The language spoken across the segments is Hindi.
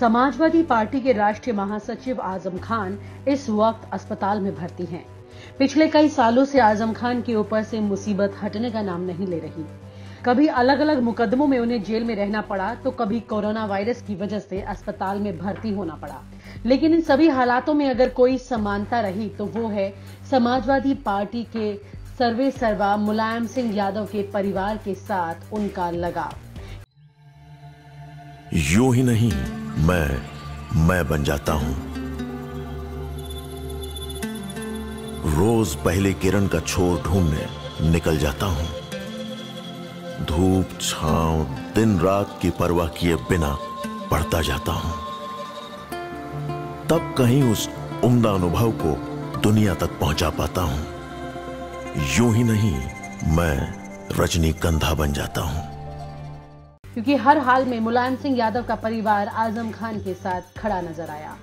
समाजवादी पार्टी के राष्ट्रीय महासचिव आज़म खान इस वक्त अस्पताल में भर्ती हैं। पिछले कई सालों से आज़म खान के ऊपर से मुसीबत हटने का नाम नहीं ले रही। कभी अलग अलग मुकदमों में उन्हें जेल में रहना पड़ा तो कभी कोरोना वायरस की वजह से अस्पताल में भर्ती होना पड़ा। लेकिन इन सभी हालातों में अगर कोई समानता रही तो वो है समाजवादी पार्टी के सर्वे सर्वा मुलायम सिंह यादव के परिवार के साथ उनका लगाव। यूँ ही नहीं मैं मैं बन जाता हूँ। रोज पहले किरण का छोर ढूँढने निकल जाता हूँ। धूप, छांव, दिन रात की परवाह किए बिना पढ़ता जाता हूँ। तब कहीं उस उम्दा अनुभव को दुनिया तक पहुँचा पाता हूँ। यूँ ही नहीं, मैं रजनीगंधा बन जाता हूँ। क्योंकि हर हाल में मुलायम सिंह यादव का परिवार आज़म खान के साथ खड़ा नज़र आया।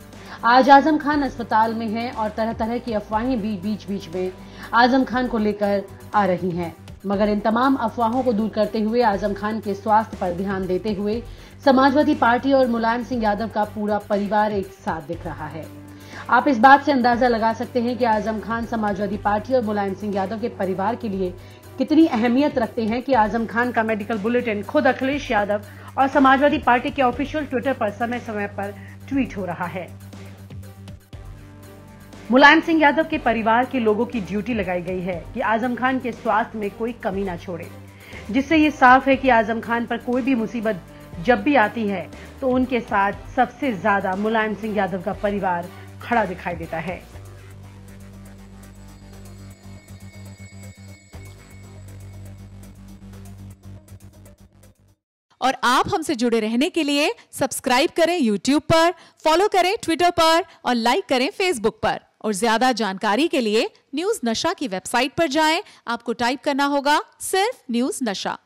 आज आज़म खान अस्पताल में हैं और तरह तरह की अफवाहें भी बीच बीच में आज़म खान को लेकर आ रही हैं। मगर इन तमाम अफवाहों को दूर करते हुए आज़म खान के स्वास्थ्य पर ध्यान देते हुए समाजवादी पार्टी और मुलायम सिंह यादव का पूरा परिवार एक साथ दिख रहा है। आप इस बात से अंदाज़ा लगा सकते हैं कि आज़म खान समाजवादी पार्टी और मुलायम सिंह यादव के परिवार के लिए कितनी अहमियत रखते हैं कि आज़म खान का मेडिकल बुलेटिन खुद अखिलेश यादव और समाजवादी पार्टी के ऑफिशियल ट्विटर पर समय समय पर ट्वीट हो रहा है। मुलायम सिंह यादव के परिवार के लोगों की ड्यूटी लगाई गई है कि आज़म खान के स्वास्थ्य में कोई कमी ना छोड़े। जिससे ये साफ़ है कि आज़म खान पर कोई भी मुसीबत जब भी आती है तो उनके साथ सबसे ज़्यादा मुलायम सिंह यादव का परिवार खड़ा दिखाई देता है। और आप हमसे जुड़े रहने के लिए सब्सक्राइब करें YouTube पर, फॉलो करें ट्विटर पर और लाइक करें फेसबुक पर। और ज़्यादा जानकारी के लिए न्यूज़ नशा की वेबसाइट पर जाएँ। आपको टाइप करना होगा सिर्फ़ न्यूज़ नशा।